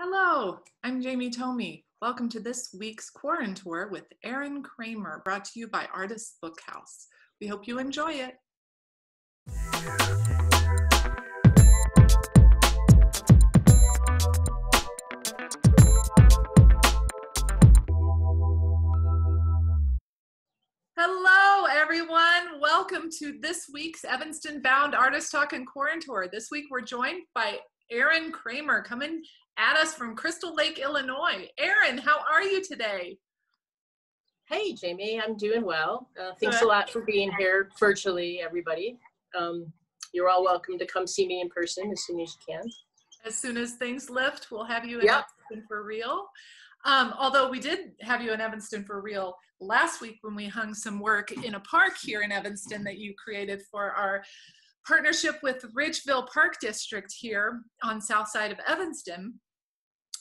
Hello, I'm Jamie Thome. Welcome to this week's Quarantour with Erin Cramer, brought to you by Artists Book House. We hope you enjoy it. Hello, everyone. Welcome to this week's Evanston Bound Artist Talk and Quarantour. This week we're joined by Erin Cramer coming at us from Crystal Lake, Illinois. Erin, how are you today? Hey, Jamie, I'm doing well. Uh, thanks a lot for being here virtually, everybody. Um, you're all welcome to come see me in person as soon as you can. As soon as things lift, we'll have you in yep. Evanston for real. Um, although we did have you in Evanston for real last week when we hung some work in a park here in Evanston that you created for our partnership with Ridgeville Park District here on south side of Evanston.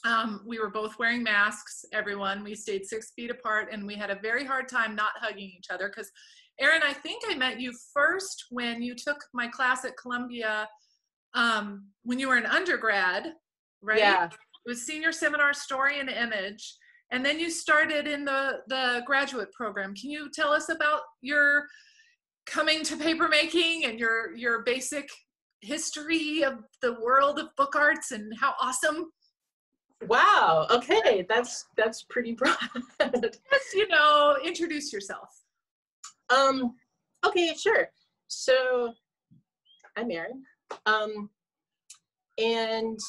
Um, we were both wearing masks, everyone. We stayed six feet apart and we had a very hard time not hugging each other because, Erin, I think I met you first when you took my class at Columbia um, when you were an undergrad, right? Yeah. It was senior seminar story and image. And then you started in the, the graduate program. Can you tell us about your coming to papermaking and your, your basic history of the world of book arts and how awesome Wow. Okay, that's that's pretty broad. Just you know, introduce yourself. Um. Okay, sure. So, I'm Erin, um, and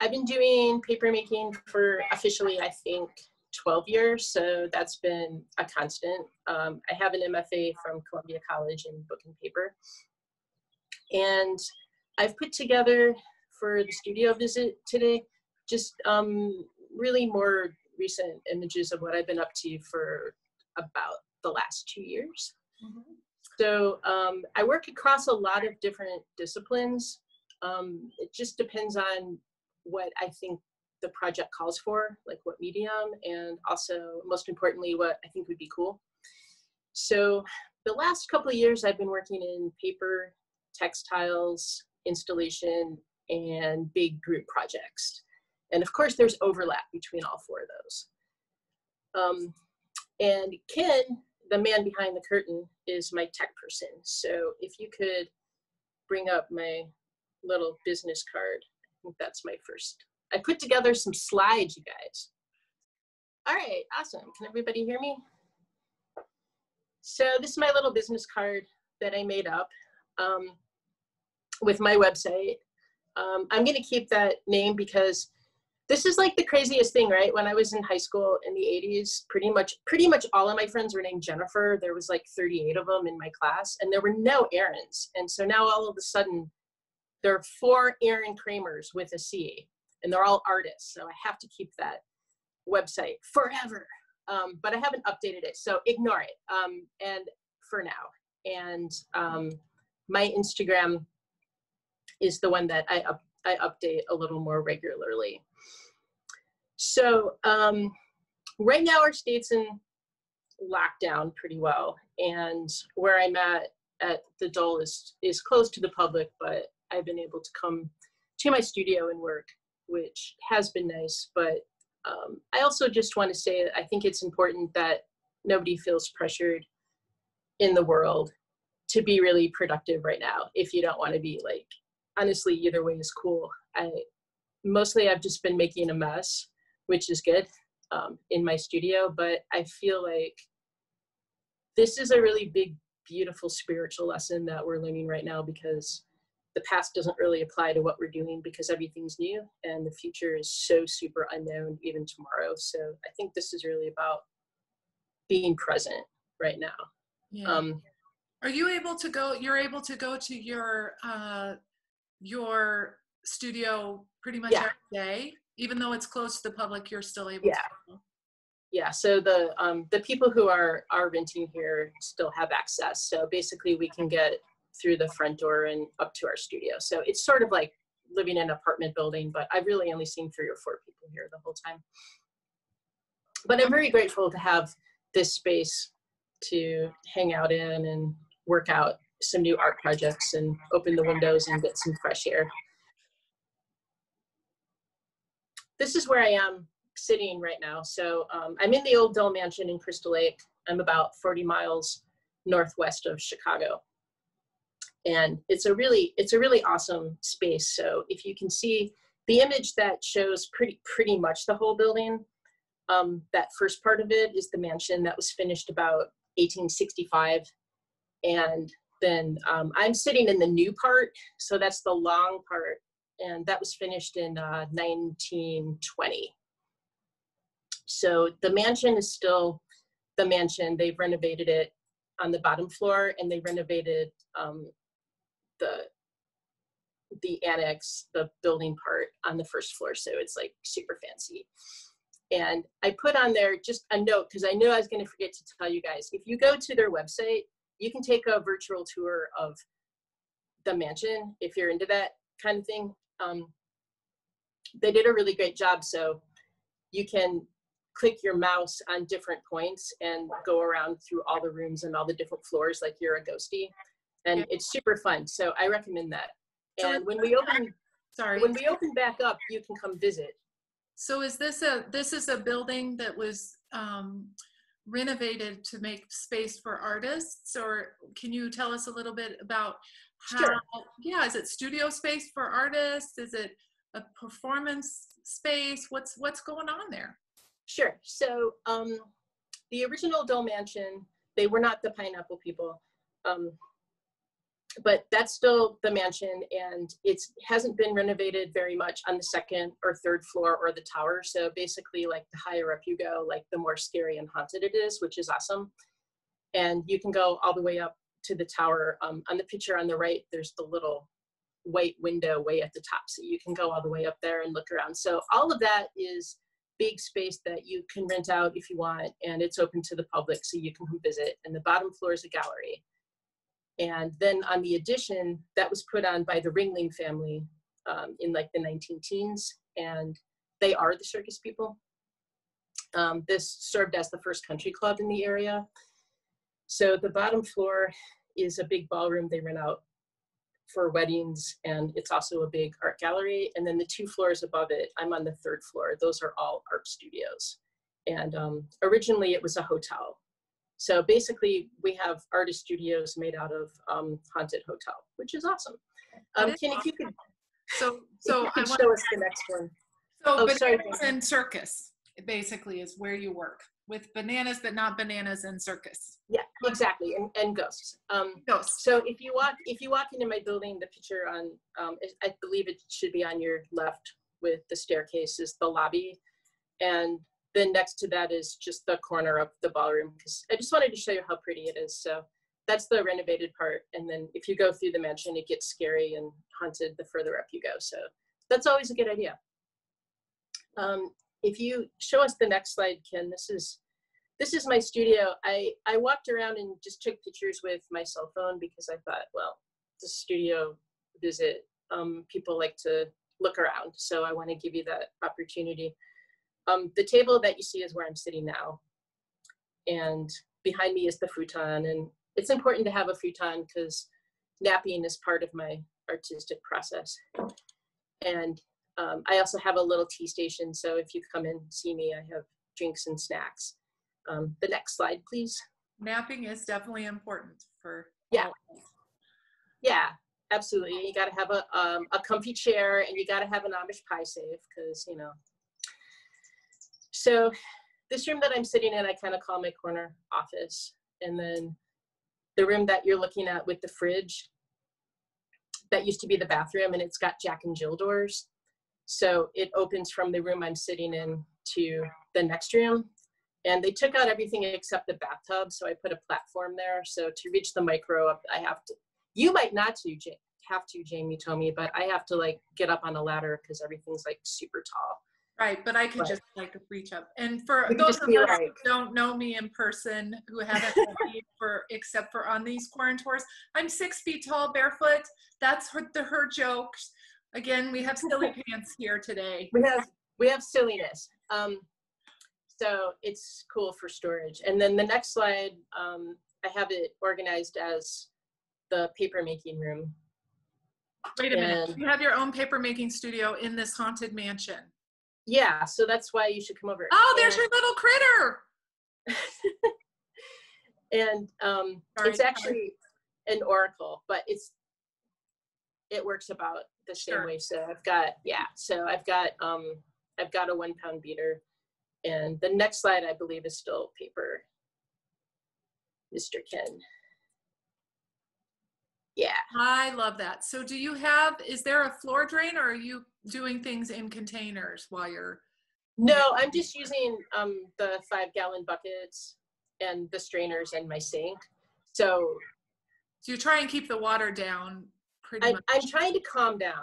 I've been doing papermaking for officially, I think, 12 years. So that's been a constant. Um, I have an MFA from Columbia College in book and paper, and I've put together for the studio visit today just um, really more recent images of what I've been up to for about the last two years. Mm-hmm. So um, I work across a lot of different disciplines. Um, it just depends on what I think the project calls for, like what medium, and also most importantly, what I think would be cool. So the last couple of years, I've been working in paper, textiles, installation, and big group projects. And of course, there's overlap between all four of those. Um, and Ken, the man behind the curtain, is my tech person. So if you could bring up my little business card, I think that's my first. I put together some slides, you guys. All right, awesome. Can everybody hear me? So this is my little business card that I made up um, with my website. Um, I'm going to keep that name because this is like the craziest thing right? When i was in high school in the 80s pretty much pretty much all of my friends were named jennifer. There was like 38 of them in my class and there were no Erins. and so now all of a sudden there are four erin cramers with a c and they're all artists so i have to keep that website forever. Um, but i haven't updated it so ignore it. Um, and for now. And um, my instagram is the one that i up, I update a little more regularly. So um, right now our state's in lockdown pretty well, and where I'm at at the Dole is is closed to the public, but I've been able to come to my studio and work, which has been nice. But um, I also just want to say I think it's important that nobody feels pressured in the world to be really productive right now if you don't want to be like honestly either way is cool i mostly i've just been making a mess which is good um, in my studio. But I feel like this is a really big, beautiful spiritual lesson that we're learning right now because the past doesn't really apply to what we're doing because everything's new and the future is so super unknown even tomorrow. So I think this is really about being present right now. Yeah. Um, Are you able to go? You're able to go to your uh, your studio pretty much yeah. every day even though it's close to the public, you're still able yeah. to. Yeah, so the um, the people who are are renting here still have access. So basically, we can get through the front door and up to our studio. So it's sort of like living in an apartment building, but I've really only seen three or four people here the whole time. But I'm very grateful to have this space to hang out in and work out some new art projects and open the windows and get some fresh air. this is where I am sitting right now. So um, I'm in the old Dole Mansion in Crystal Lake. I'm about 40 miles northwest of Chicago. And it's a really, it's a really awesome space. So if you can see the image that shows pretty, pretty much the whole building, um, that first part of it is the mansion that was finished about 1865. And then um, I'm sitting in the new part. So that's the long part. And that was finished in uh, 1920. So the mansion is still the mansion. They've renovated it on the bottom floor and they renovated um, the the annex, the building part on the first floor. So it's like super fancy. And I put on there just a note because I knew I was going to forget to tell you guys. If you go to their website, you can take a virtual tour of the mansion if you're into that kind of thing. Um, they did a really great job. So you can click your mouse on different points and go around through all the rooms and all the different floors like you're a ghosty. And it's super fun. So I recommend that. And when we open, Sorry. when we open back up, you can come visit. So is this a, this is a building that was um, renovated to make space for artists? Or can you tell us a little bit about how, Sure. yeah, is it studio space for artists? Is it a performance space? What's, what's going on there? Sure. So um, the original Dole Mansion, they were not the pineapple people. Um, but that's still the mansion and it hasn't been renovated very much on the second or third floor or the tower. So basically like the higher up you go, like the more scary and haunted it is, which is awesome. And you can go all the way up to the tower. Um, on the picture on the right, there's the little white window way at the top. So you can go all the way up there and look around. So all of that is big space that you can rent out if you want and it's open to the public so you can come visit. And the bottom floor is a gallery. And then on the addition, that was put on by the Ringling family um, in like the 19 teens, and they are the circus people. Um, this served as the first country club in the area. So the bottom floor is a big ballroom they rent out for weddings, and it's also a big art gallery. And then the two floors above it, I'm on the third floor. Those are all art studios. And um, originally it was a hotel. So basically, we have artist studios made out of um, haunted hotel, which is awesome. Um, is Ken, if you could, So, so you I could want show us the next one. So Oh, sorry, bananas and circus basically is where you work with bananas, but not bananas and circus. Yeah, exactly, and, and ghosts. Um, Ghosts. so if you walk, if you walk into my building, the picture on, um, I believe it should be on your left with the staircase is the lobby. And then next to that is just the corner of the ballroom, because I just wanted to show you how pretty it is. So that's the renovated part. And then if you go through the mansion, it gets scary and haunted the further up you go. So that's always a good idea. Um, if you show us the next slide, Ken, this is this is my studio. I I walked around and just took pictures with my cell phone because I thought, well, the studio visit, um, people like to look around, so I want to give you that opportunity. Um, the table that you see is where I'm sitting now, and behind me is the futon, and it's important to have a futon because napping is part of my artistic process. And um, I also have a little tea station, so if you come and see me, I have drinks and snacks. Um, the next slide, please. Napping is definitely important for. Yeah. all of us. Yeah, absolutely. You got to have a um, a comfy chair, and you got to have an Amish pie safe because you know. So, this room that I'm sitting in, I kind of call my corner office, and then the room that you're looking at with the fridge. That used to be the bathroom, and it's got Jack and Jill doors. So it opens from the room I'm sitting in to the next room. And they took out everything except the bathtub. So I put a platform there. So to reach the micro I have to, you might not to have to, Jamie told me, but I have to like get up on a ladder because everything's like super tall. Right, but I could Right. just like reach up. And for We those of us like- who don't know me in person, who haven't met me for except for on these quarantine tours, I'm six feet tall, barefoot. That's her, the her jokes. Again, we have silly pants here today. We have, we have silliness. Um, so it's cool for storage. And then the next slide, um, I have it organized as the paper making room. Wait a minute. You have your own paper making studio in this haunted mansion. Yeah, so that's why you should come over. Oh, there's and, your little critter. and um, Sorry, it's actually an oracle, but it's it works about the same sure. way. So I've got yeah, so I've got um I've got a one pound beater, and the next slide I believe is still paper. Mr. Ken. Yeah. I love that. So do you have, is there a floor drain or are you doing things in containers while you're? No, I'm just using um, the five gallon buckets and the strainers in my sink. So, so you try and keep the water down pretty I, much. I'm trying to calm down.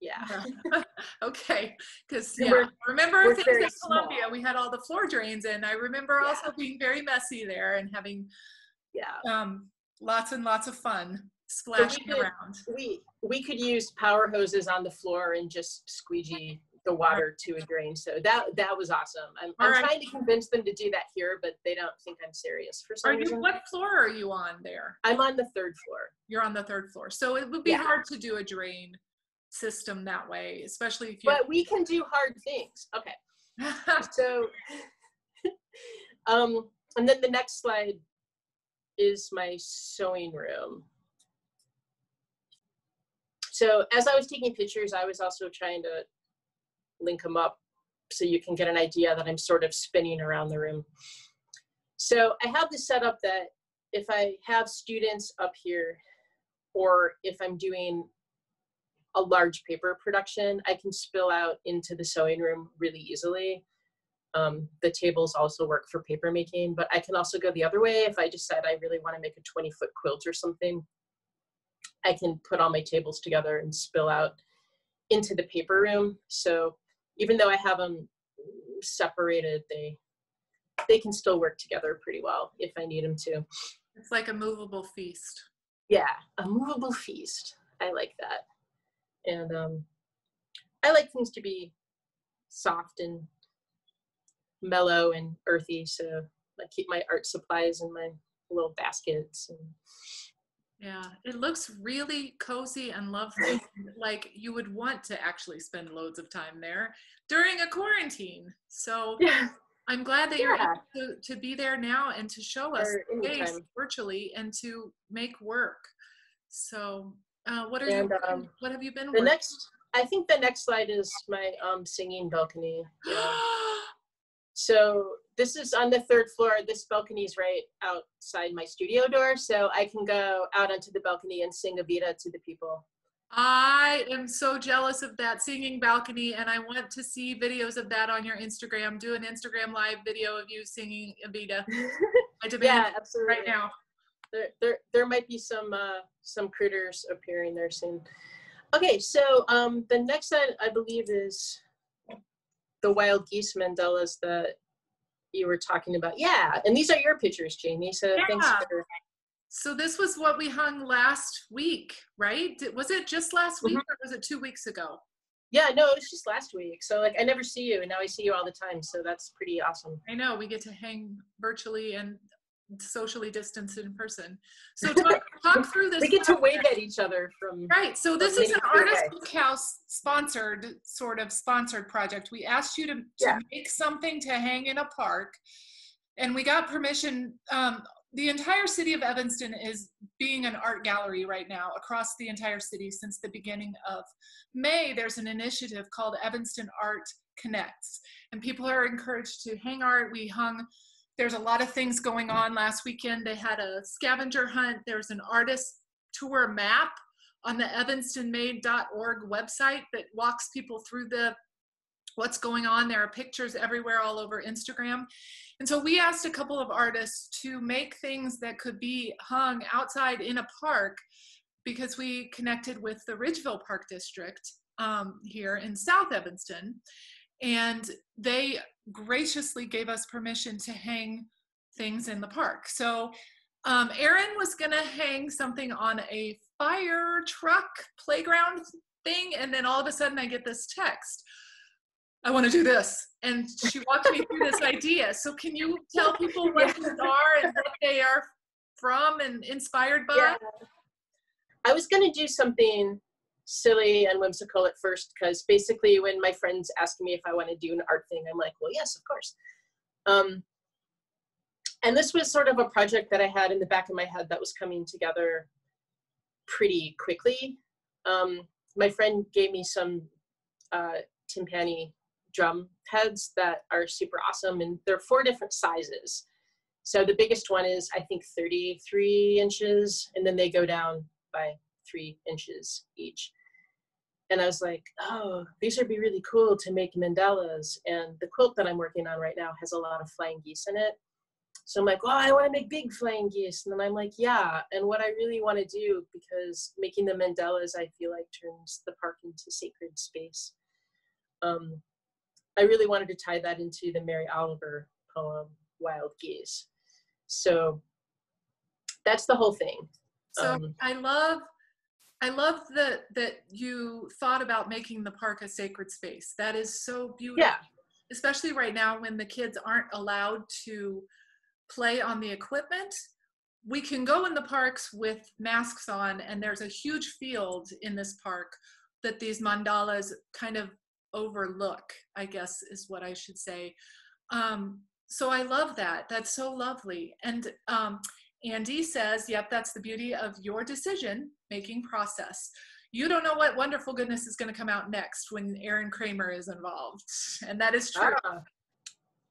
Yeah. yeah. okay. Because yeah, we're, remember we're things in Columbia, small. we had all the floor drains and I remember yeah. also being very messy there and having yeah um, lots and lots of fun splashing we could, around. We we could use power hoses on the floor and just squeegee the water to a drain. So that that was awesome. I'm, I'm right. trying to convince them to do that here, but they don't think I'm serious for some are reason. You, what floor are you on there? I'm on the third floor. You're on the third floor, so it would be yeah. hard to do a drain system that way, especially if you. But we can do hard things. Okay. so, um, and then the next slide is my sewing room. So as I was taking pictures, I was also trying to link them up so you can get an idea that I'm sort of spinning around the room. So I have this set up that if I have students up here, or if I'm doing a large paper production, I can spill out into the sewing room really easily. Um, the tables also work for paper making, but I can also go the other way if I decide I really want to make a 20 foot quilt or something. I can put all my tables together and spill out into the paper room. So even though I have them separated, they they can still work together pretty well if I need them to. It's like a movable feast. Yeah, a movable feast. I like that. And um, I like things to be soft and mellow and earthy. So I keep my art supplies in my little baskets and yeah, it looks really cozy and lovely. like you would want to actually spend loads of time there during a quarantine. So yeah. I'm glad that you're able to, to be there now and to show us space virtually and to make work. So uh, what are and, you um, what have you been the working? next I think the next slide is my um, singing balcony. Yeah. so this is on the third floor. This balcony is right outside my studio door, so I can go out onto the balcony and sing Evita to the people. I am so jealous of that singing balcony, and I want to see videos of that on your Instagram. Do an Instagram live video of you singing Evita. I demand yeah, absolutely. right now. There, there, there might be some uh, some critters appearing there soon. Okay, so um, the next slide I believe is the wild geese mandalas that you were talking about. Yeah, and these are your pictures, Jamie. So yeah. thanks for. So this was what we hung last week, right? Was it just last week mm-hmm. or was it two weeks ago? Yeah, no, it was just last week. So like I never see you and now I see you all the time. So that's pretty awesome. I know we get to hang virtually and socially distanced in person. So talk, talk through this. we get to wave at each other from right. So this is an artist house sponsored sort of sponsored project. We asked you to, to yeah. make something to hang in a park, and we got permission. Um, the entire city of Evanston is being an art gallery right now across the entire city since the beginning of May. There's an initiative called Evanston Art Connects, and people are encouraged to hang art. We hung there's a lot of things going on. Last weekend, they had a scavenger hunt. There's an artist tour map on the evanstonmade.org website that walks people through the what's going on. There are pictures everywhere all over Instagram. And so we asked a couple of artists to make things that could be hung outside in a park because we connected with the Ridgeville Park District um, here in South Evanston. And they graciously gave us permission to hang things in the park. So um, Erin was gonna hang something on a fire truck playground thing, and then all of a sudden I get this text. I want to do this, and she walked me through this idea. So can you tell people what yeah. these are and what they are from and inspired by? Yeah. I was gonna do something silly and whimsical at first because basically when my friends ask me if I want to do an art thing, I'm like, well, yes, of course. Um, and this was sort of a project that I had in the back of my head that was coming together pretty quickly. Um, my friend gave me some uh, timpani drum heads that are super awesome, and they're four different sizes. So the biggest one is, I think, 33 inches, and then they go down by three inches each. And I was like, oh, these would be really cool to make mandalas. And the quilt that I'm working on right now has a lot of flying geese in it. So I'm like, well, I want to make big flying geese. And then I'm like, yeah. And what I really want to do, because making the mandalas, I feel like turns the park into sacred space. Um, I really wanted to tie that into the Mary Oliver poem, Wild Geese. So that's the whole thing. So um, I love I love that that you thought about making the park a sacred space. That is so beautiful. Yeah. Especially right now when the kids aren't allowed to play on the equipment. We can go in the parks with masks on, and there's a huge field in this park that these mandalas kind of overlook, I guess is what I should say. Um, so I love that. That's so lovely. And um, Andy says, yep, that's the beauty of your decision making process. You don't know what wonderful goodness is going to come out next when Erin Cramer is involved. And that is true. Ah.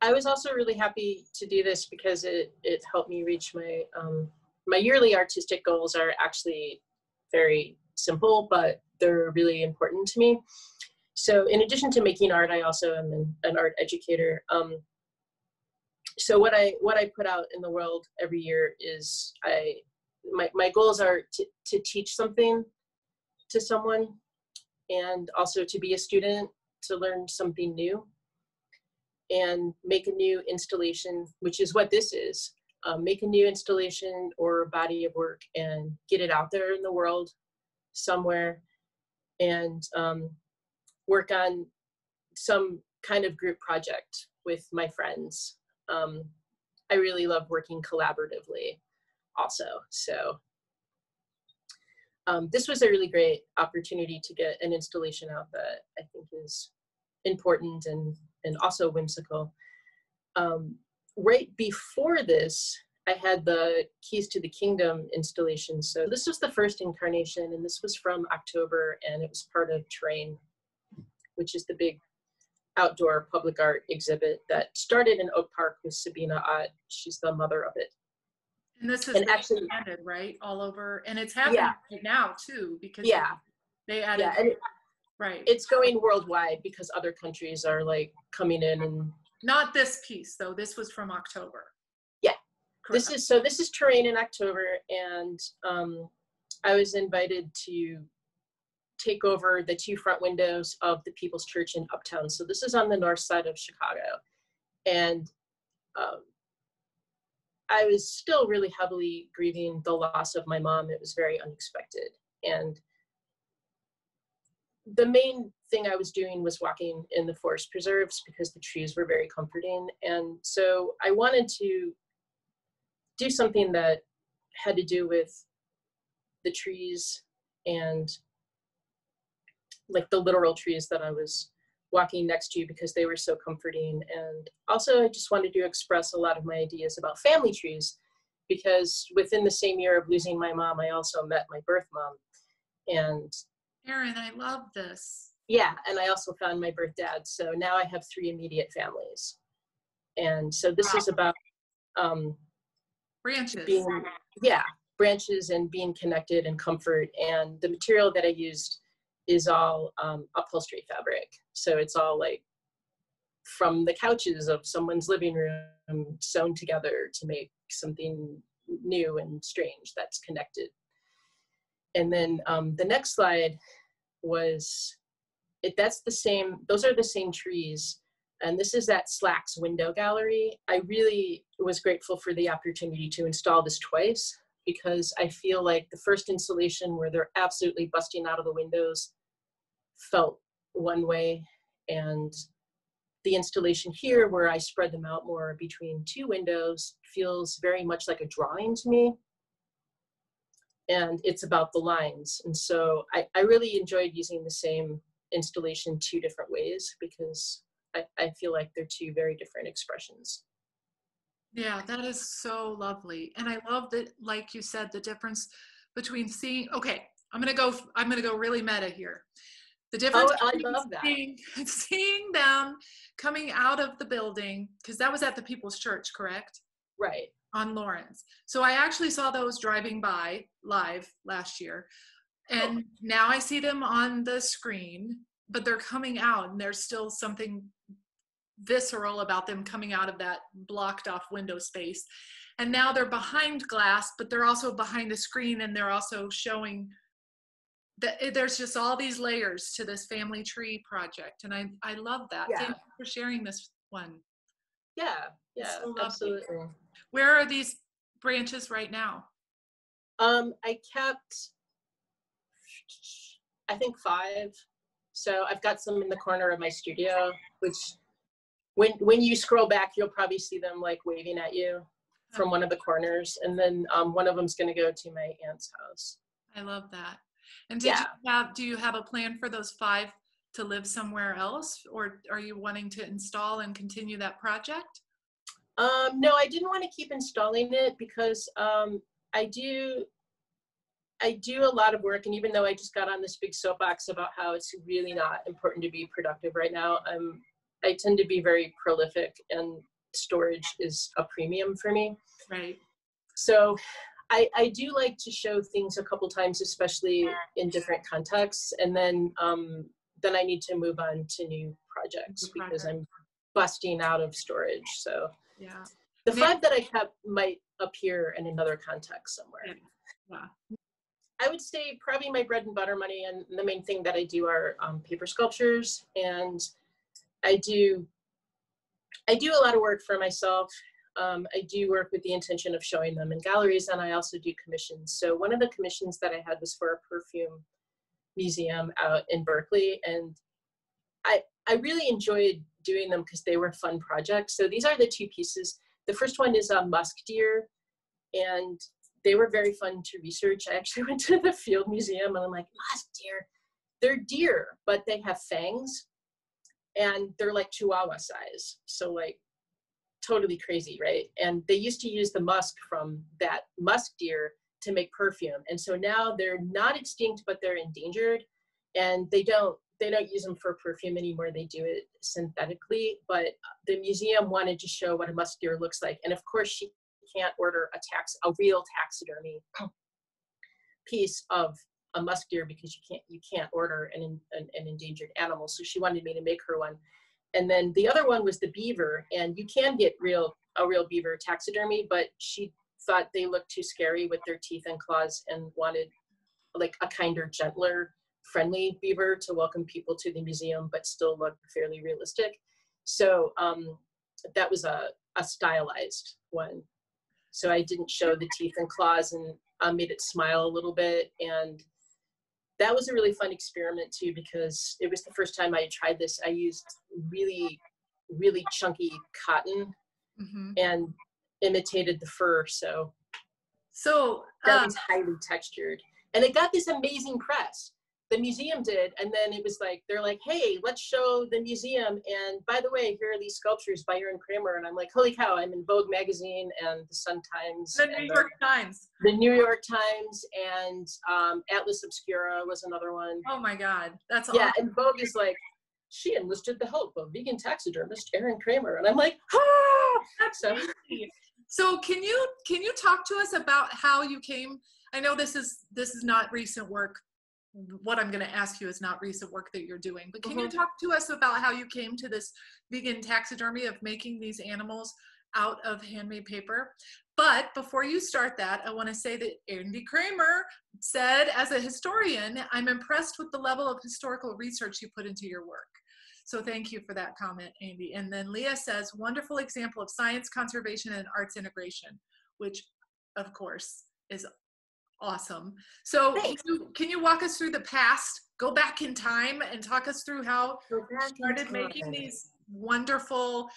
I was also really happy to do this because it, it helped me reach my, um, my yearly artistic goals are actually very simple, but they're really important to me. So in addition to making art, I also am an, an art educator. Um, so what I what I put out in the world every year is I my, my goals are to, to teach something to someone and also to be a student to learn something new and make a new installation, which is what this is. Um, make a new installation or a body of work and get it out there in the world somewhere and um, work on some kind of group project with my friends. Um, I really love working collaboratively also. So um, this was a really great opportunity to get an installation out that I think is important and and also whimsical. Um, right before this, I had the Keys to the Kingdom installation. So this was the first incarnation, and this was from October, and it was part of Train, which is the big outdoor public art exhibit that started in Oak Park with Sabina Ott. She's the mother of it. And this is and actually added, right, all over, and it's happening yeah. now too because yeah, they added. Yeah, and Right. It's going worldwide because other countries are like coming in and. Not this piece though. This was from October. Yeah. Correct. This is so. This is terrain in October, and um, I was invited to take over the two front windows of the People's Church in Uptown. So this is on the north side of Chicago, and um, I was still really heavily grieving the loss of my mom. It was very unexpected, and the main thing I was doing was walking in the forest preserves because the trees were very comforting. And so I wanted to do something that had to do with the trees and like the literal trees that I was walking next to because they were so comforting. And also I just wanted to express a lot of my ideas about family trees because within the same year of losing my mom, I also met my birth mom. And Erin, I love this. Yeah, and I also found my birth dad. So now I have three immediate families. And so this wow. is about um, branches. Being, yeah, branches and being connected and comfort. And the material that I used is all um, upholstery fabric. So it's all like from the couches of someone's living room sewn together to make something new and strange that's connected and then um, the next slide was, it, that's the same, those are the same trees. And this is that Slacks window gallery. I really was grateful for the opportunity to install this twice because I feel like the first installation where they're absolutely busting out of the windows felt one way. And the installation here where I spread them out more between two windows feels very much like a drawing to me and it's about the lines. And so I, I really enjoyed using the same installation two different ways because I, I feel like they're two very different expressions. Yeah, that is so lovely. And I love that, like you said, the difference between seeing, okay, I'm gonna go, I'm gonna go really meta here. The difference oh, I love that. Seeing, seeing them coming out of the building, because that was at the People's Church, correct? Right. On Lawrence. So I actually saw those driving by live last year. Oh. And oh. now I see them on the screen, but they're coming out and there's still something visceral about them coming out of that blocked off window space. And now they're behind glass, but they're also behind the screen and they're also showing that eh, there's just all these layers to this family tree project. And I, I love that. Yeah. Thank you for sharing this one. Yeah, yeah, so absolutely. Where are these branches right now? Um, I kept, I think five. So I've got some in the corner of my studio, which when when you scroll back, you'll probably see them like waving at you from one of the corners, and then um, one of them's going to go to my aunt's house. I love that. And did yeah. you have? Do you have a plan for those five to live somewhere else, or are you wanting to install and continue that project? Um, no, I didn't want to keep installing it because um, I do I do a lot of work, and even though I just got on this big soapbox about how it's really not important to be productive right now, I'm I tend to be very prolific and storage is a premium for me. Right. So I, I do like to show things a couple times, especially in different contexts. And then um, then I need to move on to new projects new because I'm busting out of storage. So yeah. The five that I kept might appear in another context somewhere. Yeah. I would say probably my bread and butter money and the main thing that I do are um, paper sculptures and I do I do a lot of work for myself. Um, I do work with the intention of showing them in galleries, and I also do commissions. So one of the commissions that I had was for a perfume museum out in Berkeley, and I I really enjoyed doing them because they were fun projects. So these are the two pieces. The first one is a musk deer, and they were very fun to research. I actually went to the field museum, and I'm like, musk deer, they're deer, but they have fangs and they're like chihuahua size so like totally crazy right? And they used to use the musk from that musk deer to make perfume and so now they're not extinct but they're endangered and they don't they don't use them for perfume anymore. They do it synthetically but the museum wanted to show what a musk deer looks like and of course she can't order a tax a real taxidermy piece of a musk deer because you can't you can't order an, an, an endangered animal. So she wanted me to make her one. And then the other one was the beaver, and you can get real a real beaver taxidermy, but she thought they looked too scary with their teeth and claws and wanted like a kinder, gentler, friendly beaver to welcome people to the museum, but still look fairly realistic. So um, that was a, a stylized one. So I didn't show the teeth and claws and uh, made it smile a little bit and that was a really fun experiment too because it was the first time I tried this. I used really, really chunky cotton mm-hmm. and imitated the fur. So, so that um, was highly textured, and it got this amazing press the museum did and then it was like they're like hey let's show the museum and by the way here are these sculptures by Erin Cramer. And I'm like holy cow I'm in Vogue magazine and the Sun Times the New York the, Times. the New York Times and um, Atlas Obscura was another one. Oh my god that's yeah awesome. and Vogue is like she enlisted the help of vegan taxidermist Erin Cramer. And I'm like ah that's so so can you can you talk to us about how you came I know this is this is not recent work what I'm going to ask you is not recent work that you're doing, but can mm-hmm. you talk to us about how you came to this vegan taxidermy of making these animals out of handmade paper? But before you start that, I want to say that Andy Kramer said, as a historian, I'm impressed with the level of historical research you put into your work. So thank you for that comment, Andy. And then Leah says, wonderful example of science, conservation, and arts integration, which of course is Awesome. So can you, can you, walk us through the past, go back in time and talk us through how you started making these wonderful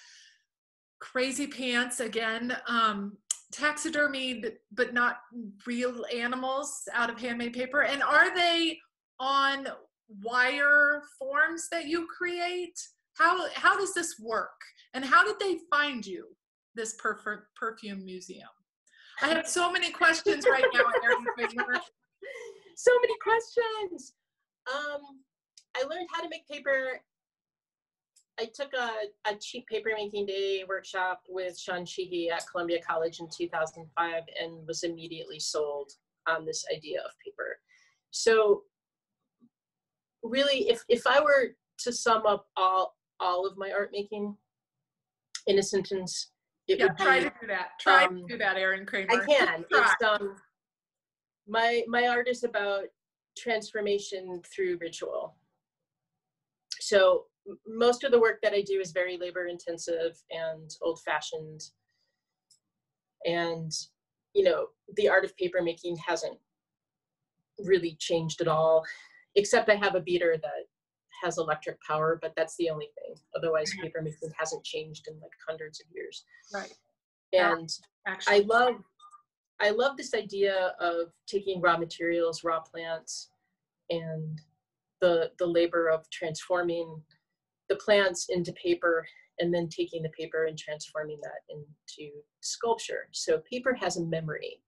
crazy pants again. Um, taxidermied but not real animals out of handmade paper. And are they on wire forms that you create? How how does this work? And how did they find you this perf- perfume museum i have so many questions right now so many questions. Um i learned how to make paper. I took a, a cheap papermaking day workshop with Sean Sheehy at Columbia College in 2005 and was immediately sold on this idea of paper. So really, if, if I were to sum up all, all of my art making in a sentence, it yeah, would try be, to do that. Try um, to do that, Erin Cramer. I can. It's, um, my, my art is about transformation through ritual. So most of the work that I do is very labor intensive and old fashioned. And, you know, the art of paper making hasn't really changed at all, except I have a beater that has electric power, but that's the only thing. Otherwise, mm-hmm. paper making hasn't changed in like hundreds of years. Right. And Actually. I love, I love this idea of taking raw materials, raw plants, and the the labor of transforming the plants into paper and then taking the paper and transforming that into sculpture. So paper has a memory.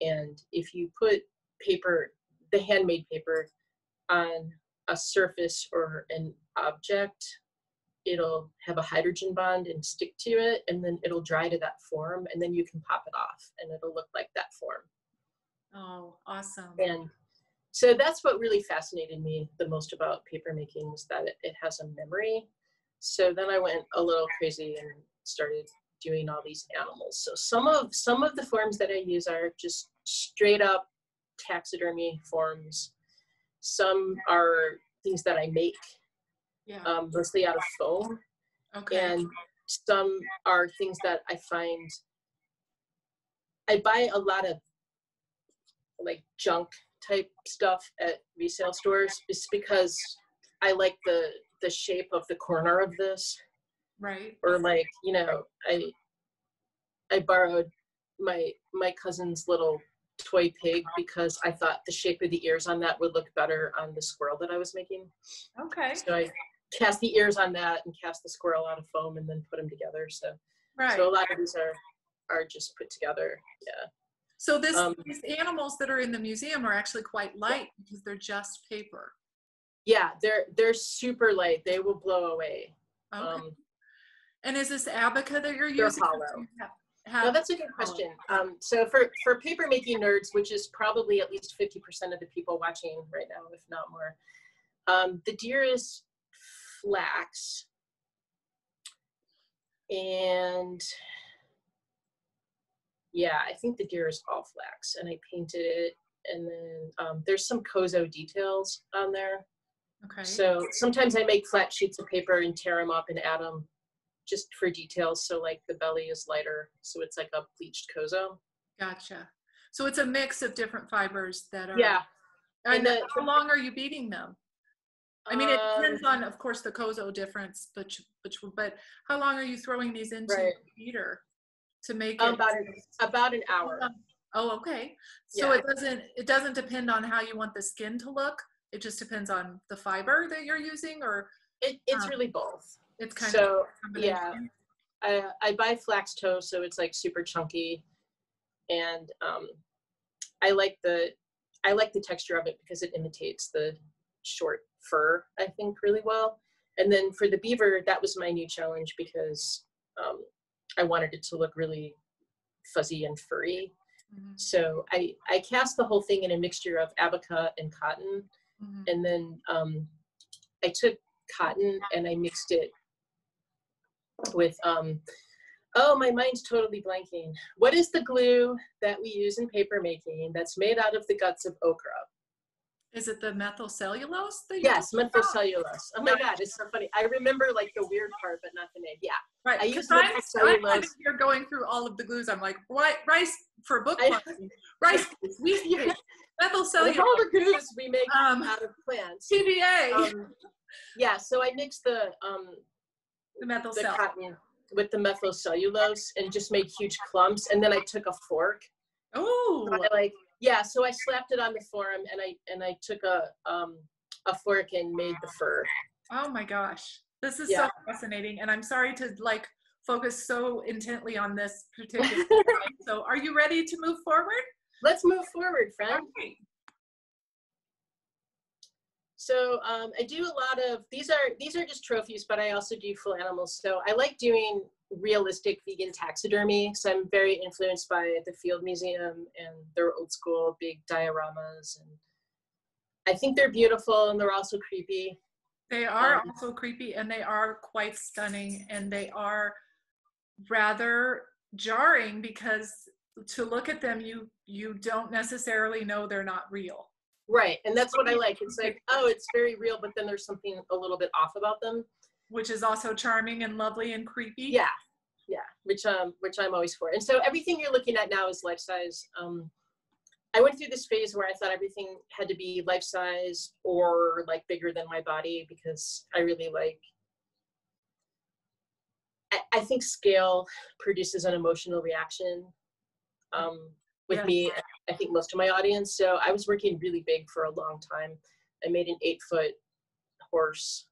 And if you put paper, the handmade paper, on a surface or an object, it'll have a hydrogen bond and stick to it, and then it'll dry to that form, and then you can pop it off, and it'll look like that form. Oh, awesome. And so that's what really fascinated me the most about papermaking was that it, it has a memory. So then I went a little crazy and started doing all these animals. So some of some of the forms that I use are just straight up taxidermy forms. Some are things that I make, yeah. um, mostly out of foam. Okay. And some are things that I find. I buy a lot of like junk type stuff at resale stores is because I like the the shape of the corner of this. Right. Or like, you know, I I borrowed my my cousin's little toy pig because I thought the shape of the ears on that would look better on the squirrel that I was making. Okay. So I cast the ears on that and cast the squirrel out of foam and then put them together. So right. so a lot of these are are just put together. Yeah. So this, um, these animals that are in the museum are actually quite light yeah. because they're just paper. Yeah, they're they're super light. They will blow away. Okay. Um, and is this abaca that you're using? hollow. No, that's a good question. Um, so for, for paper making nerds, which is probably at least 50% of the people watching right now, if not more, um, the deer is flax. And yeah, I think the deer is all flax, and I painted it. And then um, there's some kozo details on there. Okay. So sometimes I make flat sheets of paper and tear them up and add them just for details. So like the belly is lighter, so it's like a bleached kozo. Gotcha. So it's a mix of different fibers that are. Yeah. And, and the, how long are you beating them? I mean, it depends um, on, of course, the kozo difference, but but but how long are you throwing these into right. the beater? to make it about an, about an hour. Oh, okay. So yeah. it doesn't it doesn't depend on how you want the skin to look. It just depends on the fiber that you're using, or it, it's um, really both. It's kind so, of yeah. I I buy flax tow, so it's like super chunky, and um, I like the I like the texture of it because it imitates the short fur. I think really well. And then for the beaver, that was my new challenge because um, I wanted it to look really fuzzy and furry. Mm-hmm. So I, I cast the whole thing in a mixture of abaca and cotton. Mm-hmm. And then um, I took cotton and I mixed it with, um, oh, my mind's totally blanking. What is the glue that we use in paper making that's made out of the guts of okra? Is it the methyl cellulose? Yes, methyl cellulose. Oh my god, it's so funny. I remember like the weird part, but not the name. Yeah, right. I use methyl cellulose. you're going through all of the glues. I'm like, why rice for book rice. We methyl cellulose. all the glues we make um, out of plants. TBA. Um, yeah, so I mix the um the methyl the cell. cotton with the methyl cellulose and just made huge clumps. And then I took a fork. Oh, So like yeah. So I slapped it on the forum and I and I took a um a fork and made the fur. oh my gosh. This is Yeah. so fascinating. And I'm sorry to like focus so intently on this particular. So are you ready to move forward? Let's move forward, friend. Okay. So um, I do a lot of these are these are just trophies, but I also do full animals. So I like doing realistic vegan taxidermy. So I'm very influenced by the Field Museum and their old school big dioramas, and I think they're beautiful and they're also creepy. They are Um, also creepy and they are quite stunning and they are rather jarring because to look at them you you don't necessarily know they're not real. Right, and that's what I like. It's like oh, it's very real, but then there's something a little bit off about them. Which is also charming and lovely and creepy. Yeah, yeah, which um which I'm always for. And so everything you're looking at now is life size. Um, I went through this phase where I thought everything had to be life size or like bigger than my body because I really like. I, I think scale produces an emotional reaction. Um, with Yeah. me, I think most of my audience. So I was working really big for a long time. I made an eight foot horse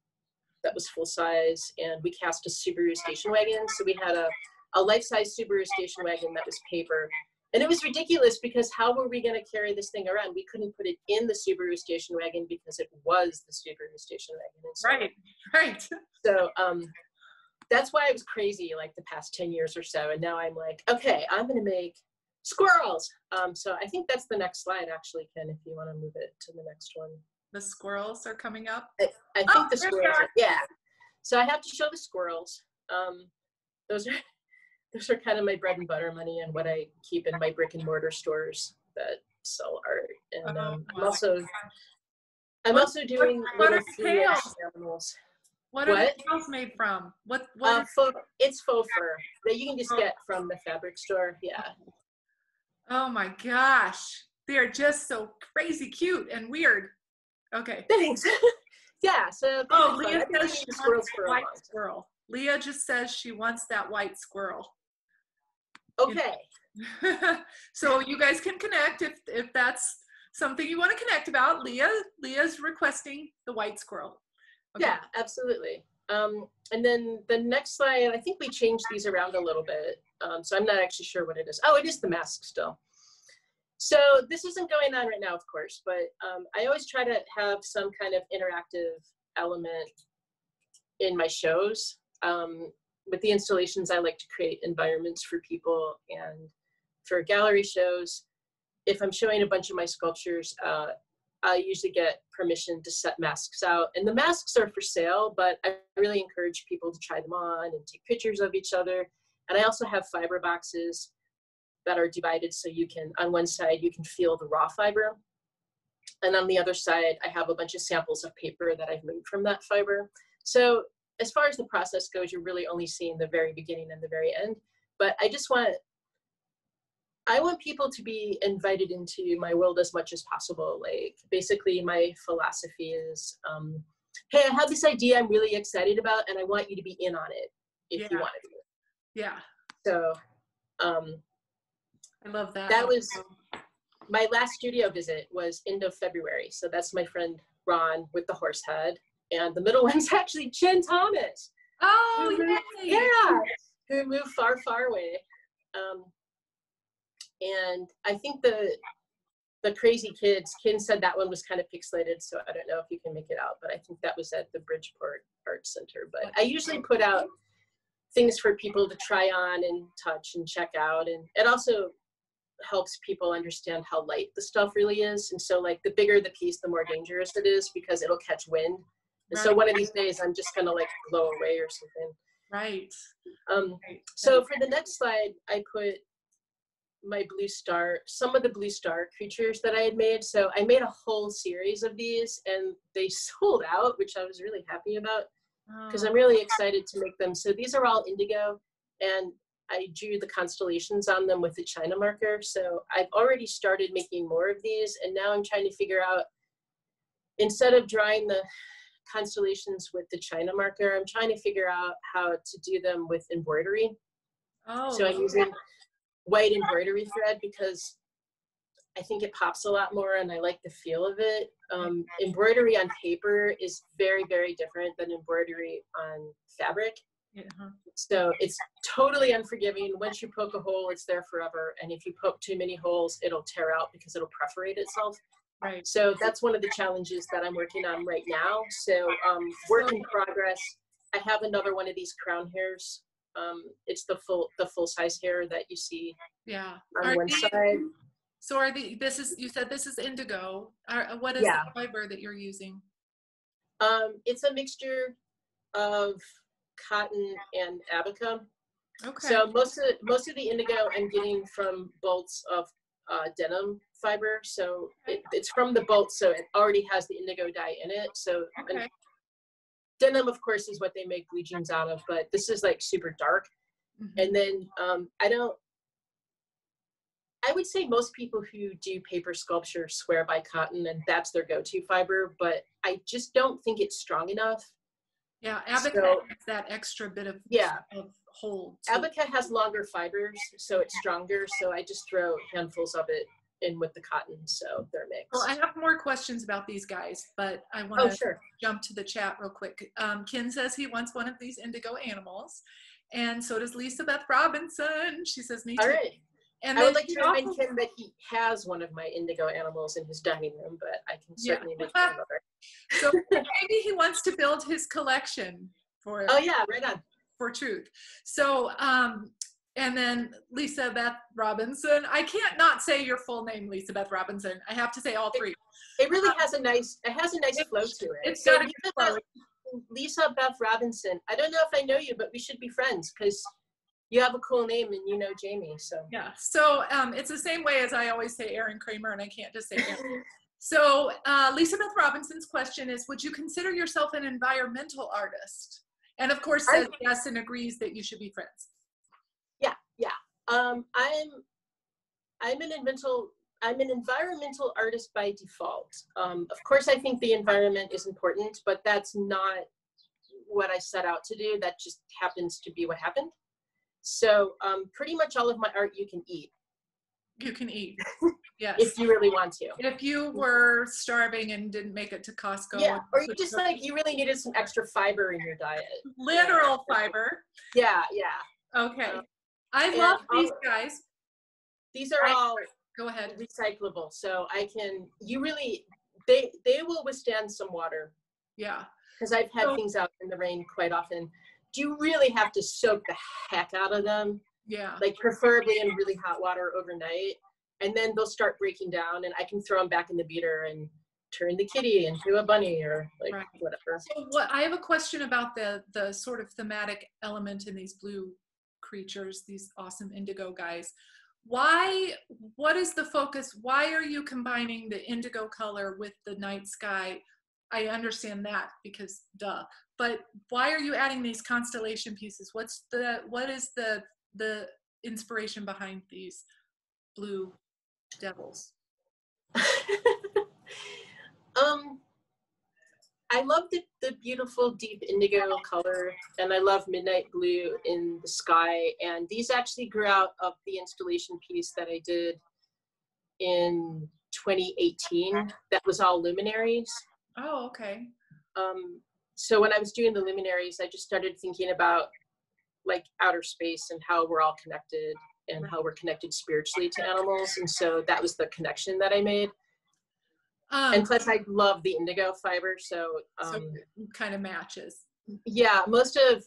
that was full size and we cast a Subaru station wagon. So we had a, a life size Subaru station wagon that was paper. And it was ridiculous because how were we going to carry this thing around? We couldn't put it in the Subaru station wagon because it was the Subaru station wagon. So, Right. Right. So um, that's why it was crazy like the past 10 years or so. And now I'm like, okay, I'm going to make squirrels. Um, so I think that's the next slide actually, Ken, if you want to move it to the next one. The squirrels are coming up. I think Oh, the squirrels. are. Are, yeah. So I have to show the squirrels. Um, those are those are kind of my bread and butter money and what I keep in my brick and mortar stores that sell art. And Oh, um, I'm also. I'm What- also doing what little are the tails? animals. What are What? the tails made from? What what Uh, faux, it's faux fur that you can just Oh. get from the fabric store. Yeah. Oh my gosh. They're just so crazy cute and weird. Okay. Thanks. yeah. So Oh. Leah says she wants that white squirrel. Leah just says she wants that white squirrel. Okay. so you guys can connect if if that's something you want to connect about. Leah Leah's requesting the white squirrel. Okay. Yeah, absolutely. Um, and then the next slide, I think we changed these around a little bit. Um, so I'm not actually sure what it is. Oh, it is the mask still. So this isn't going on right now, of course, but um, I always try to have some kind of interactive element in my shows. Um, with the installations, I like to create environments for people and for gallery shows. If I'm showing a bunch of my sculptures, uh, I usually get permission to set masks out. And the masks are for sale, but I really encourage people to try them on and take pictures of each other. And I also have fiber boxes that are divided so you can, on one side, you can feel the raw fiber. And on the other side, I have a bunch of samples of paper that I've made from that fiber. So as far as the process goes, you're really only seeing the very beginning and the very end. But I just want I want people to be invited into my world as much as possible. Like basically my philosophy is, um, hey, I have this idea I'm really excited about and I want you to be in on it if you want to be. Yeah. So um, I love that. That was- my last studio visit was end of February. So that's my friend Ron with the horse head. And the middle one's actually Jen Thomas. Oh, Mhm. yay. yeah who moved far far away um, and i think the the crazy kids ken said that one was kind of pixelated so i don't know if you can make it out but i think that was at the bridgeport art center. But i usually put out things for people to try on and touch and check out and it also helps people understand how light the stuff really is. And so like the bigger the piece the more dangerous it is because it'll catch wind. And so one of these days i'm just gonna like blow away or something. Right. um, right. so for the next slide, I put my blue star, some of the blue star creatures that I had made. So I made a whole series of these and they sold out, which I was really happy about because Oh, I'm really excited to make them. So these are all indigo and I drew the constellations on them with the China marker. So I've already started making more of these and now I'm trying to figure out, instead of drawing the constellations with the China marker. I'm trying to figure out how to do them with embroidery. Oh, So I'm oh. using white embroidery thread because I think it pops a lot more and I like the feel of it. Um, embroidery on paper is very, very different than embroidery on fabric. uh-huh. So it's totally unforgiving. Once you poke a hole, it's there forever. And if you poke too many holes, it'll tear out because it'll perforate itself. right. So that's one of the challenges that I'm working on right now. So um, work in progress. I have another one of these crown hares. Um, it's the full the full size hare that you see Yeah. on Are one these- side. So are the, this is, you said this is indigo. Are, what is Yeah. the fiber that you're using? Um, it's a mixture of cotton and abaca. Okay. So most of most of the indigo I'm getting from bolts of uh, denim fiber. So it, it's from the bolt, so it already has the indigo dye in it. So Okay. Denim, of course, is what they make blue jeans out of, but this is like super dark. Mhm. And then um, I don't. I would say most people who do paper sculpture swear by cotton, and that's their go-to fiber. But I just don't think it's strong enough. Yeah, Abaca so- has that extra bit of, Yeah. of hold. to. Abaca has longer fibers, so it's stronger. So I just throw handfuls of it in with the cotton, so they're mixed. Well, I have more questions about these guys, but I oh, want to sure. jump to the chat real quick. Um, Ken says he wants one of these indigo animals, and so does Lisa Beth Robinson. She says me too. All right. And I would like to remind Ken that he has one of my indigo animals in his dining room, but I can Yeah. certainly make him another. so maybe he wants to build his collection for Oh yeah, right on. for truth. So, um, and then Lisa Beth Robinson. I can't not say your full name, Lisa Beth Robinson. I have to say all three. It really has a nice, it has a nice flow to it. It's So got a Lisa good flow. Beth- Lisa Beth Robinson. I don't know if I know you, but we should be friends because you have a cool name and you know Jamie. So Yeah. So um, it's the same way as I always say Erin Cramer, and I can't just say Erin. So uh, Lisa Beth Robinson's question is, would you consider yourself an environmental artist? And of course, says yes and agrees that you should be friends. Um, I'm I'm an environmental I'm an environmental artist by default. Um, of course, I think the environment is important, but that's not what I set out to do. That just happens to be what happened. So um, pretty much all of my art you can eat You can eat. Yes. if you really want to. If you were starving and didn't make it to Costco, Yeah, or you just like you really needed some extra fiber in your diet. literal fiber. Yeah, yeah. Okay. Uh, I love these all- guys. These are I- all Go ahead. recyclable, so I can. You really they they will withstand some water Yeah. because I've had So- things out in the rain quite often. Do you really have to soak the heck out of them? Yeah. Like preferably in really hot water overnight, and then they'll start breaking down, and I can throw them back in the beater and turn the kitty into a bunny or like Right. whatever. So what I have a question about the the sort of thematic element in these blue creatures, these awesome indigo guys. Why what is the focus? Why are you combining the indigo color with the night sky? I understand that because duh. But why are you adding these constellation pieces? What's the what is the the inspiration behind these blue devils? um, I love the, the beautiful deep indigo color, and I love midnight blue in the sky. And these actually grew out of the installation piece that I did in 2018. That was all luminaries. Oh, okay. Um, so when I was doing the luminaries, I just started thinking about like outer space and how we're all connected and how we're connected spiritually to animals. And so that was the connection that I made Um, and plus I love the indigo fiber. So, so um, kind of matches. yeah, most of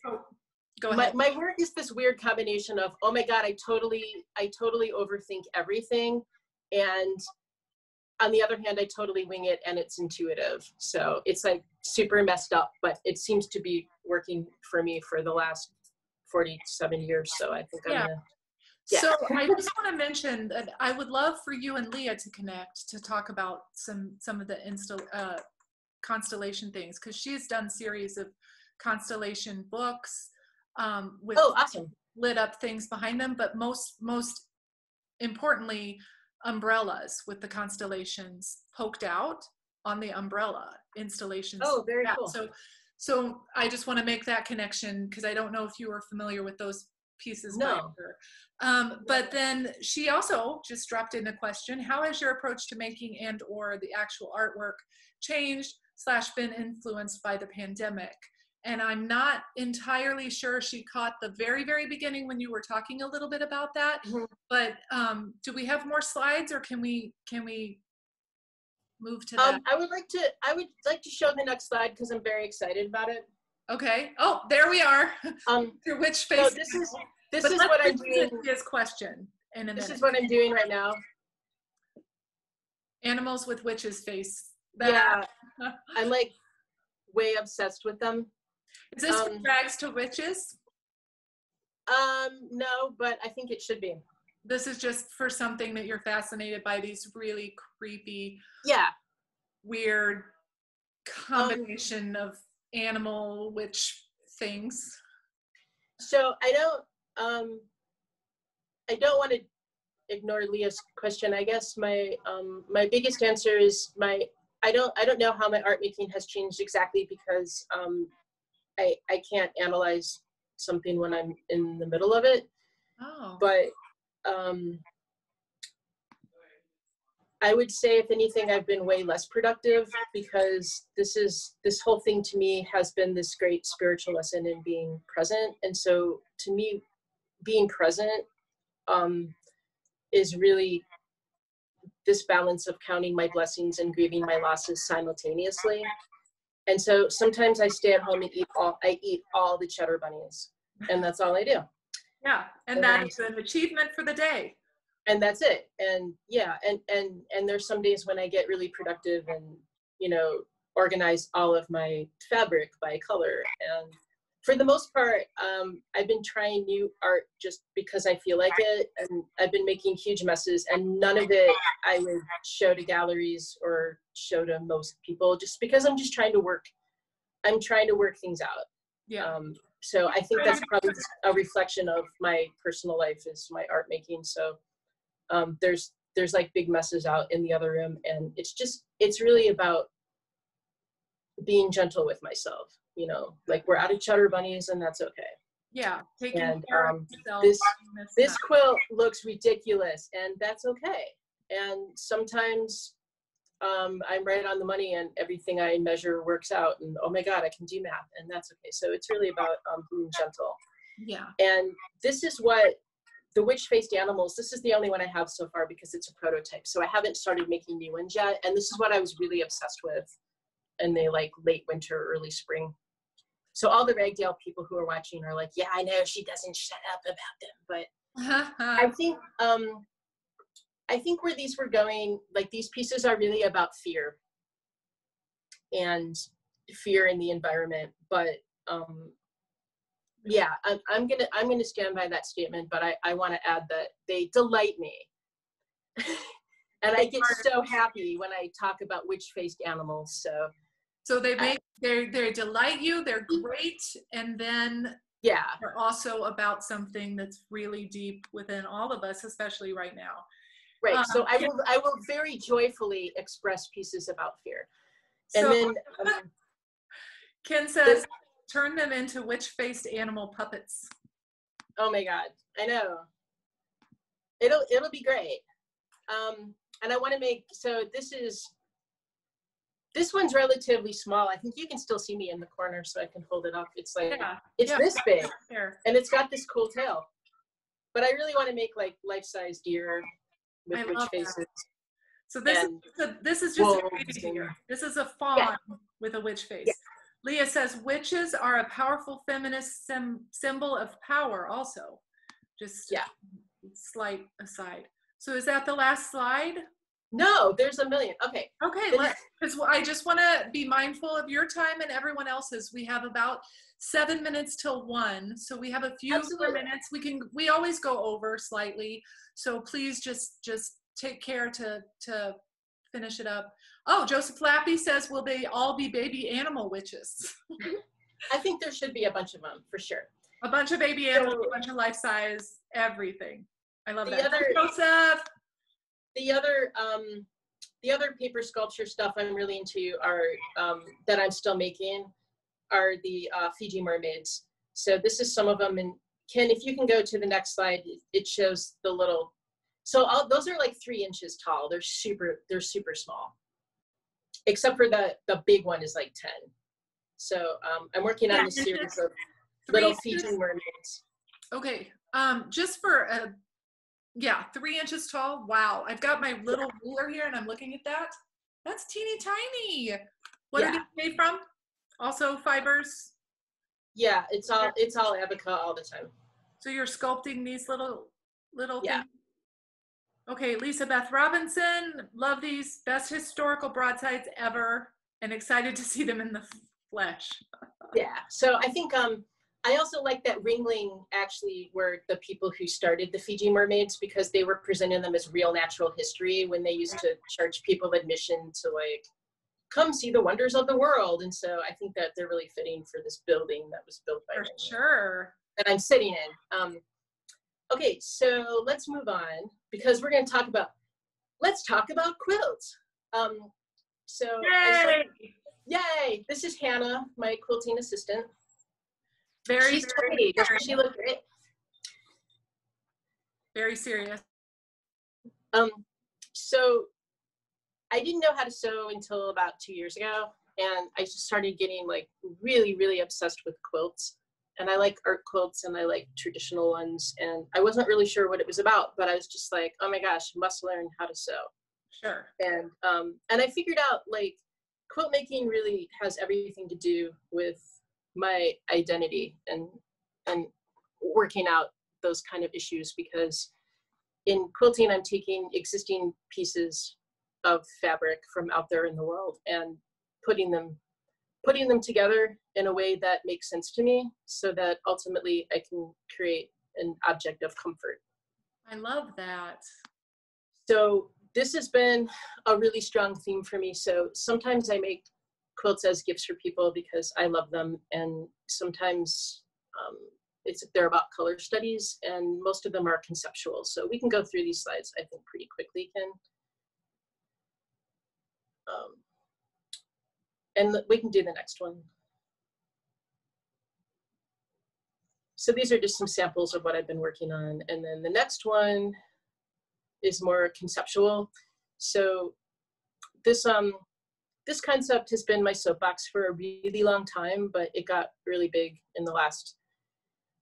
Go my, ahead. my my work is this weird combination of, oh my God, I totally, I totally overthink everything. And on the other hand, I totally wing it and it's intuitive. So it's like super messed up, but it seems to be working for me for the last 47 years. So I think I'm Yeah. gonna, yeah. So I just want to mention that I would love for you and Leah to connect to talk about some some of the insta uh, constellation things because she's done series of constellation books um, with oh, awesome. lit up things behind them, but most most importantly, umbrellas with the constellations poked out on the umbrella installations. Oh, very cool. So, so I just want to make that connection because I don't know if you are familiar with those pieces. No. her. Um, but then she also just dropped in a question: How has your approach to making and/or the actual artwork changed slash been influenced by the pandemic? And I'm not entirely sure she caught the very, very beginning when you were talking a little bit about that. Mhm. But um, do we have more slides, or can we can we move to that? Um, I would like to, I would like to show the next slide because I'm very excited about it. Okay. Oh, there we are. Um, Through which so face? this is, this But is what I'm doing. His question in a This minute. is what I'm doing right now. Animals with witches face. Yeah, I'm like way obsessed with them. Is this um, rags to witches? Um, no, but I think it should be. This is just for something that you're fascinated by these really creepy, Yeah, weird Um, combination of animal witch things. so I don't, um, I don't want to ignore Leah's question. I guess my, um, my biggest answer is my, I don't, I don't know how my art making has changed exactly because, um, I, I can't analyze something when I'm in the middle of it. Oh. but um, I would say, if anything, I've been way less productive because this is this whole thing to me has been this great spiritual lesson in being present. And so, to me, being present um, is really this balance of counting my blessings and grieving my losses simultaneously. And so sometimes I stay at home and eat all I eat all the cheddar bunnies, and that's all I do. Yeah. And that is an achievement for the day. And that's it and yeah and and and there's some days when i get really productive and you know organize all of my fabric by color and for the most part um, i've been trying new art just because i feel like it and i've been making huge messes and none of it i would show to galleries or show to most people just because i'm just trying to work i'm trying to work things out Yeah. um, so I think that's probably a reflection of my personal life is my art making. So um, there's there's like big messes out in the other room, and it's just it's really about being gentle with myself. You know, like we're out of cheddar bunnies, and that's okay. yeah. Taking and, care um, of yourself. this- this quilt looks ridiculous, and that's okay. And sometimes um, I'm right on the money, and everything I measure works out. And oh my God, I can do math, and that's okay. So it's really about um, being gentle. Yeah. And this is what the witch faced animals, this is the only one I have so far because it's a prototype. So I haven't started making new ones yet. And this is what I was really obsessed with in the like late winter, early spring. So all the Ragdale people who are watching are like, yeah, I know she doesn't shut up about them. But I think um I think where these were going, like these pieces are really about fear and fear in the environment. But um yeah, I'm, I'm gonna I'm gonna stand by that statement, but I, I want to add that they delight me. and I get so happy when I talk about witch-faced animals. So so they make they they delight you. They're great, and then yeah, they're also about something that's really deep within all of us, especially right now. right. Um, so I will I will very joyfully express pieces about fear. And so then um, Ken says, turn them into witch-faced animal puppets. Oh my god, I know. It'll it'll be great. Um, and I want to make so this is this one's relatively small. I think you can still see me in the corner, so I can hold it up. It's like Yeah, it's yeah. this big, and it's got this cool tail. But I really want to make like life-size deer with I witch love that. faces. So this And is a, this is just a deer. This is a fawn with a witch face. Leah says witches are a powerful feminist sim- symbol of power. Also, just Yeah. Slight aside. So is that the last slide? No, there's a million. Okay, Okay, because I just want to be mindful of your time and everyone else's. We have about seven minutes till one, so we have a few more minutes. We can, we always go over slightly, so please just, just take care to, to finish it up. Oh, Joseph Lappie says, will they all be baby animal witches? I think there should be a bunch of them for sure. A bunch of baby animals, So- a bunch of life size, everything. I love The that. other- Joseph. the other um the other paper sculpture stuff I'm really into are um, that I'm still making are the uh, Fiji mermaids. So this is some of them. And Ken, if you can go to the next slide, it shows the little. So I'll, those are like three inches tall. They're super. They're super small. Except for the the big one is like ten. So um, I'm working on a series of little Fiji mermaids. Okay. Um, just for a yeah, three inches tall. Wow. I've got my little ruler here and I'm looking at that. That's teeny tiny. What yeah. are they made from? Also fibers? Yeah, it's all it's all abaca all the time. So you're sculpting these little little yeah. things? Okay, Lisa Beth Robinson, love these best historical broadsides ever and excited to see them in the flesh. yeah. So I think um I also like that Ringling actually were the people who started the Fiji mermaids because they were presenting them as real natural history when they used to charge people admission to like come see the wonders of the world. And so I think that they're really fitting for this building that was built by for Ringling sure that I'm sitting in. Um, okay, so let's move on because we're going to talk about let's talk about quilts. Um, so yay! yay! This is Hannah, my quilting assistant. Very, She's very, 20. Doesn't she look great? Very serious. Um, so I didn't know how to sew until about two years ago. And I just started getting like really, really obsessed with quilts. And I like art quilts and I like traditional ones. And I wasn't really sure what it was about, but I was just like, oh my gosh, must learn how to sew. Sure. And um, and I figured out like quilt making really has everything to do with my identity and and working out those kind of issues because in quilting i'm taking existing pieces of fabric from out there in the world and putting them putting them together in a way that makes sense to me so that ultimately i can create an object of comfort i love that so this has been a really strong theme for me so sometimes i make quilts as gifts for people because I love them. And sometimes um, it's they're about color studies, and most of them are conceptual. So we can go through these slides, I think, pretty quickly, Ken. Um, and we can do the next one. So these are just some samples of what I've been working on. And then the next one is more conceptual. So this um, this concept has been my soapbox for a really long time, but it got really big in the last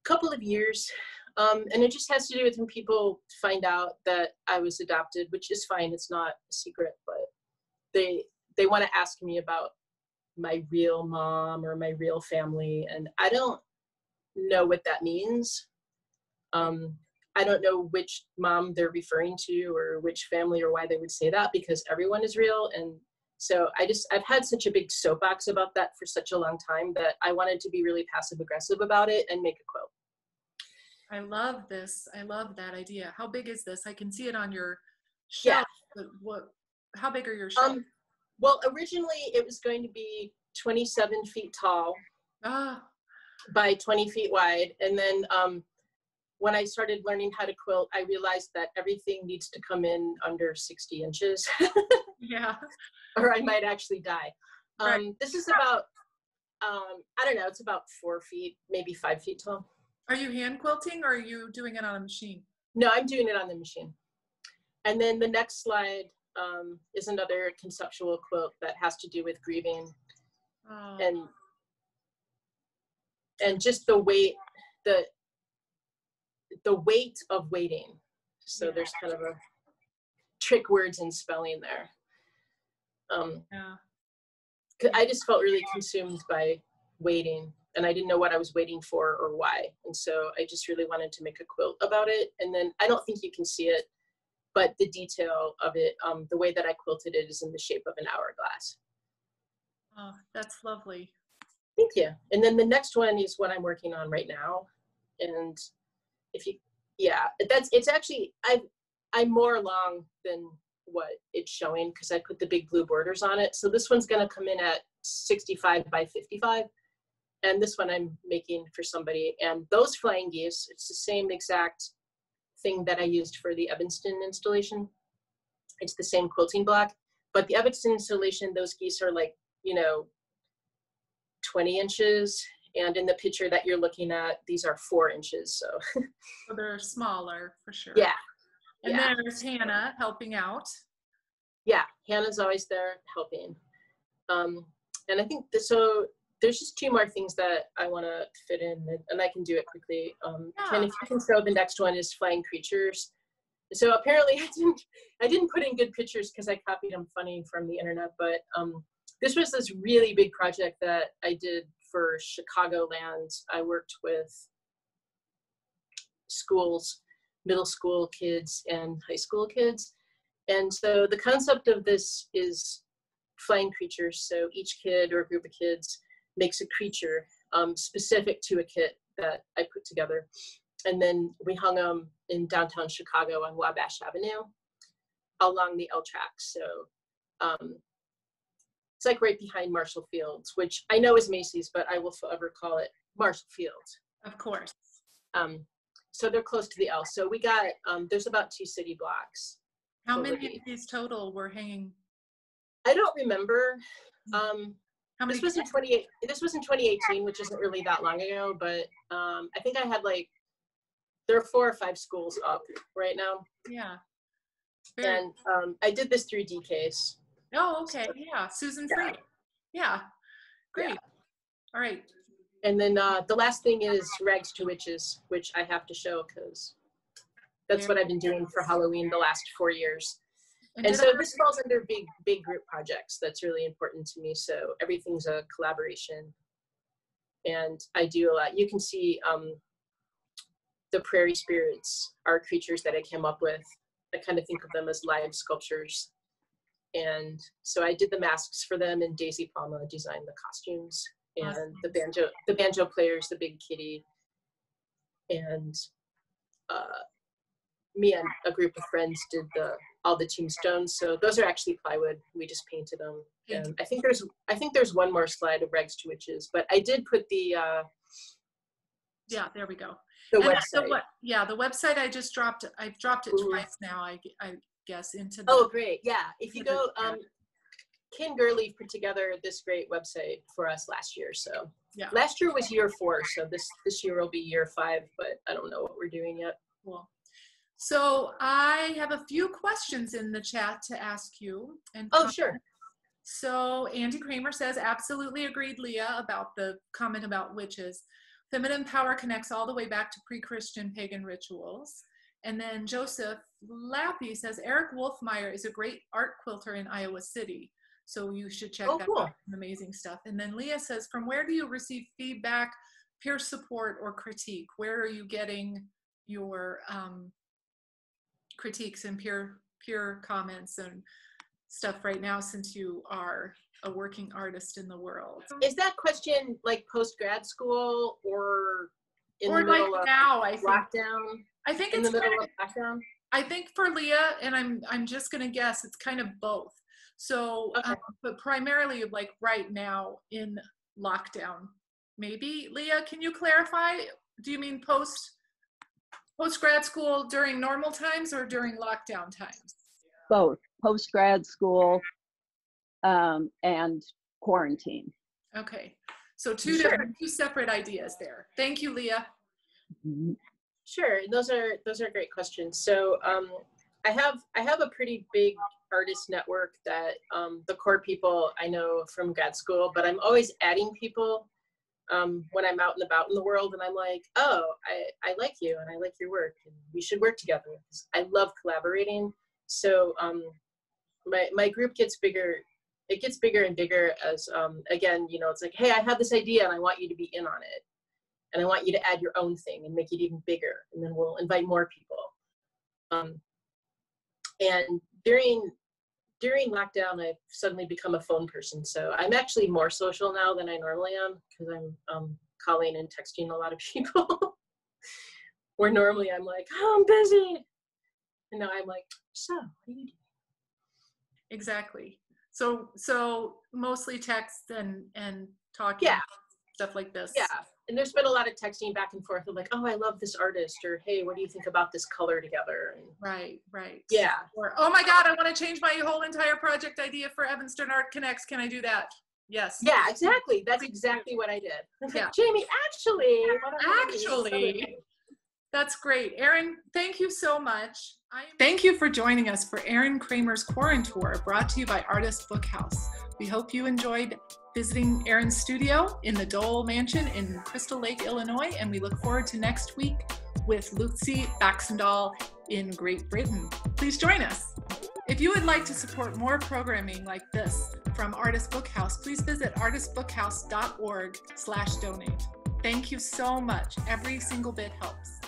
couple of years. Um, and it just has to do with when people find out that I was adopted, which is fine, it's not a secret, but they they want to ask me about my real mom or my real family, and I don't know what that means. Um, I don't know which mom they're referring to or which family or why they would say that because everyone is real and so I just, I've had such a big soapbox about that for such a long time that I wanted to be really passive aggressive about it and make a quote. I love this. I love that idea. How big is this? I can see it on your shelf. Yeah. what, how big are your shelves? Um, well, originally it was going to be 27 feet tall ah. by 20 feet wide. And then um, when I started learning how to quilt, I realized that everything needs to come in under 60 inches. yeah. or I might actually die. Um, right. This is about, um, I don't know, it's about four feet, maybe five feet tall. Are you hand quilting or are you doing it on a machine? No, I'm doing it on the machine. And then the next slide um, is another conceptual quote that has to do with grieving oh. and and just the weight, the the weight of waiting. So yeah. there's kind of a trick words and spelling there. Um, yeah. I just felt really consumed by waiting and I didn't know what I was waiting for or why. And so I just really wanted to make a quilt about it. And then I don't think you can see it, but the detail of it, um, the way that I quilted it is in the shape of an hourglass. Oh, that's lovely. Thank you. And then the next one is what I'm working on right now. And if you, yeah, that's, it's actually, I, I'm more along than what it's showing because I put the big blue borders on it. So this one's gonna come in at 65 by 55. And this one I'm making for somebody. And those flying geese, it's the same exact thing that I used for the Evanston installation. It's the same quilting block, but the Evanston installation, those geese are like, you know, 20 inches. And in the picture that you're looking at, these are four inches. So, so they're smaller for sure. Yeah. And yeah. there's Hannah helping out. Yeah, Hannah's always there helping. Um, and I think this, so. There's just two more things that I want to fit in, and I can do it quickly. Um, Yeah. Ken, if you can show the next one is flying creatures. So apparently I didn't I didn't put in good pictures because I copied them funny from the internet, but um, this was this really big project that I did for Chicagoland. I worked with schools, middle school kids and high school kids. And so the concept of this is flying creatures. So each kid or group of kids makes a creature um, specific to a kit that I put together. And then we hung them in downtown Chicago on Wabash Avenue along the L tracks. So um, it's like right behind Marshall Fields, which I know is Macy's, but I will forever call it Marshall Fields. Of course. Um, so they're close to the L. So we got, um, there's about two city blocks. How many of these total were hanging? I don't remember. Um, How many? this was in 28, this was in 2018, which isn't really that long ago, but um, I think I had like, there are four or five schools up right now. Yeah. Very, And um, I did this through DCASE. oh, okay. Yeah. Susan Yeah. Free. Yeah. Great. All right. And then uh, the last thing is Rags to Witches, which I have to show because that's what I've been doing for Halloween the last four years. And did so this falls under big, big group projects. That's really important to me. So everything's a collaboration. And I do a lot. You can see um, the prairie spirits are creatures that I came up with. I kind of think of them as live sculptures. And so I did the masks for them, and Daisy Palma designed the costumes, and Awesome. the banjo, the banjo players, the big kitty, and uh, me and a group of friends did the all the tombstones. So those are actually plywood. We just painted them. And I think there's I think there's one more slide of Rags to Witches, but I did put the uh, yeah, there we go. the And website. The, what, yeah, the website I just dropped, I've dropped it Ooh. twice now, I I guess, into the. Oh, great! Yeah, if you go, um, Ken Gurley put together this great website for us last year. So Yeah. last year was year four, so this this year will be year five. But I don't know what we're doing yet. Cool. So I have a few questions in the chat to ask you. And Oh, sure. So Andy Kramer says, absolutely agreed, Leah, about the comment about witches. Feminine power connects all the way back to pre-Christian pagan rituals. And then Joseph Lappie says, Eric Wolfmeyer is a great art quilter in Iowa City. So you should check Oh, that cool. out. Amazing stuff. And then Leah says, from where do you receive feedback, peer support, or critique? Where are you getting your um, critiques and peer peer comments and stuff right now since you are a working artist in the world? Is that question like post grad school or in or the like middle of now, I think. lockdown? I think In it's the middle kind of, of lockdown? I think for Leah, and I'm I'm just gonna guess it's kind of both. So, Okay. um, but primarily like right now in lockdown. Maybe Leah, can you clarify? Do you mean post post grad school during normal times or during lockdown times? both post grad school um, and quarantine. Okay, so two Sure. different, two separate ideas there. Thank you, Leah. Mhm. Sure, those are those are great questions. So um, I have I have a pretty big artist network that um, the core people I know from grad school, but I'm always adding people um, when I'm out and about in the world, and I'm like, oh, I, I like you and I like your work, and we should work together. I love collaborating. So um, my my group gets bigger. It gets bigger and bigger as um, again, you know, it's like, hey, I have this idea and I want you to be in on it and I want you to add your own thing and make it even bigger, and then we'll invite more people. Um, and during during lockdown, I've suddenly become a phone person, so I'm actually more social now than I normally am because I'm um, calling and texting a lot of people. Where normally I'm like, oh, I'm busy, and now I'm like, so what are you doing? Exactly. So so mostly text and and talking Yeah. stuff like this. Yeah, and there's been a lot of texting back and forth of like, oh, I love this artist, or hey, what do you think about this color together? And Right, right. yeah, Or, oh my God, I want to change my whole entire project idea for Evanston Art Connects. Can I do that? Yes. yeah, exactly. That's exactly what I did. Yeah. Jamie, actually, why don't we do this other Actually. That's great. Erin, thank you so much. I thank you for joining us for Erin Cramer's Quarantour, brought to you by Artists Book House. We hope you enjoyed visiting Erin's studio in the Dole Mansion in Crystal Lake, Illinois, and we look forward to next week with Lucy Baxendall in Great Britain. Please join us. If you would like to support more programming like this from Artists Book House, please visit artistbookhouse.org slash donate. Thank you so much. Every single bit helps.